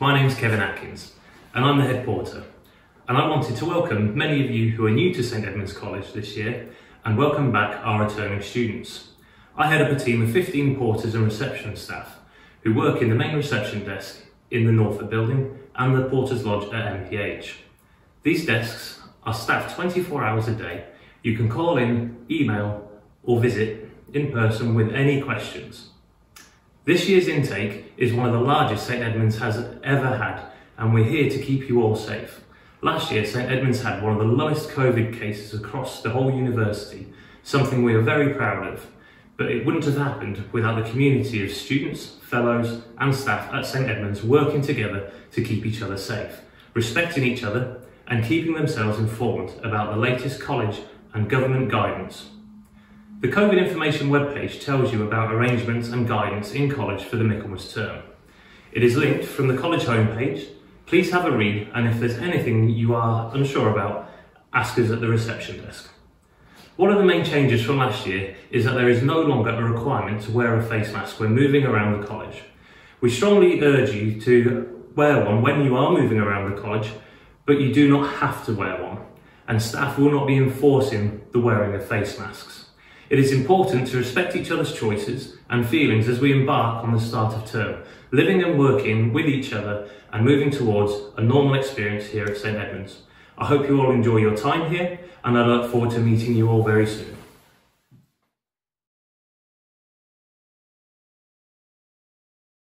My name's Kevin Atkins and I'm the head porter. And I wanted to welcome many of you who are new to St Edmunds College this year and welcome back our returning students. I head up a team of 15 porters and reception staff who work in the main reception desk in the Norfolk building and the Porters Lodge at MPH. These desks are staffed 24 hours a day. You can call in, email or visit in person with any questions. This year's intake is one of the largest St Edmunds has ever had and we're here to keep you all safe. Last year St Edmunds had one of the lowest COVID cases across the whole university, something we are very proud of. But it wouldn't have happened without the community of students, fellows and staff at St Edmunds working together to keep each other safe, respecting each other and keeping themselves informed about the latest college and government guidance the COVID information webpage tells you about arrangements and guidance in college for the Michaelmas term. It is linked from the college homepage. Please have a read and if there's anything you are unsure about, ask us at the reception desk. One of the main changes from last year is that there is no longer a requirement to wear a face mask when moving around the college. We strongly urge you to wear one when you are moving around the college, but you do not have to wear one, and staff will not be enforcing the wearing of face masks. It is important to respect each other's choices and feelings as we embark on the start of term, living and working with each other and moving towards a normal experience here at St Edmunds. I hope you all enjoy your time here and I look forward to meeting you all very soon.